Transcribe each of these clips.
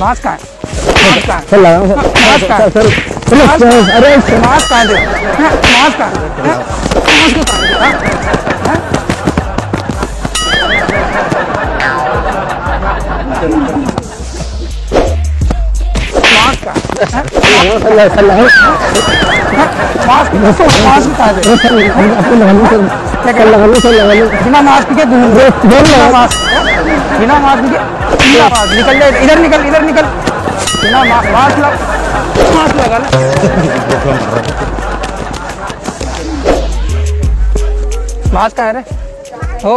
Mask कहाँ है mask है सर लगा सर मास्क है सर सर सर अरे मास्क कहाँ है हाँ, मास्क कहाँ है हाँ, मास्क है हाँ, हाँ? मास्क है हाँ? मास्क मास्क है बिना मास्क के दूर बिना मास्क बिना मास्क के मास्क निकल जाए इधर निकल इधर निकल। बिना मास्क लग मास्क लगा ले मास्क कहाँ है रे? हो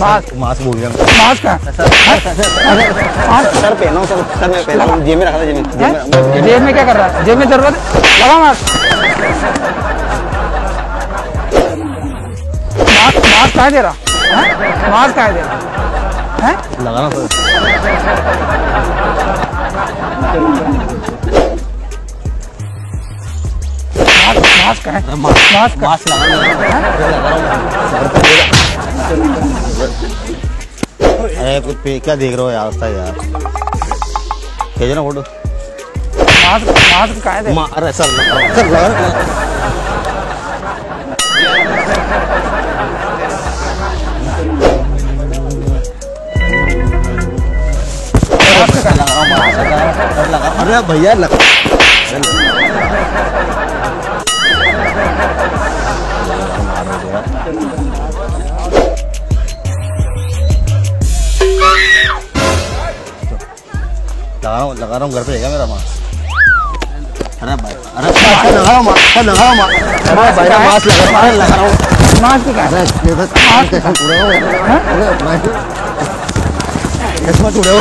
मास्क मास्क गया मास्क कहाँ? है? मास्क सर पहनो सर सर मैं पहना जेब में रखा था जेब में। जेब में क्या कर रहा है? जेब में ज़रूरत लगा मास्क मास्क मास्क कहाँ दे रहा? हैं? मास्क कहाँ दे रहा? हैं? लगाना मास्क मास्क है। Mask mask. अरे कुछ पे क्या देख रहे हो यार रास्ता यार। भेजो ना फ़ोटो। मास्क मास्क कहाँ है। अरे सर सर। अरे भैया लगा लगा रहा हूँ लगा रहा हूँ घर पे रहेगा मेरा मास्क? अरे भाई अरे लगा रहा हूँ मास्क लगा रहा हूँ अरे भाई मास्क लगा रहा हूँ लगा रहा हूँ। मास्क कहाँ है? बस मास्क? कैसे टूटे हो। अरे मास्क कैसे टूटे हो।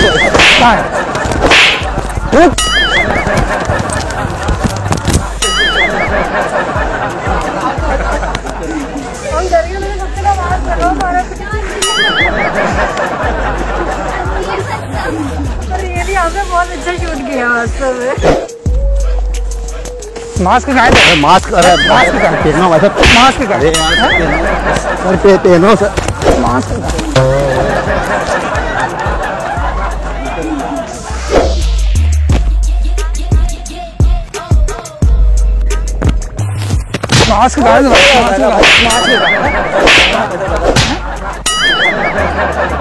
कहाँ मास्क सारा अच्छा मास्क कहाँ है? अरे मास्क अरे मास्क पहनना वैसे मास्क कहाँ अरे है? यार सर पे पहनो सर मास्क मास्क है? मास्क है? मास्क है?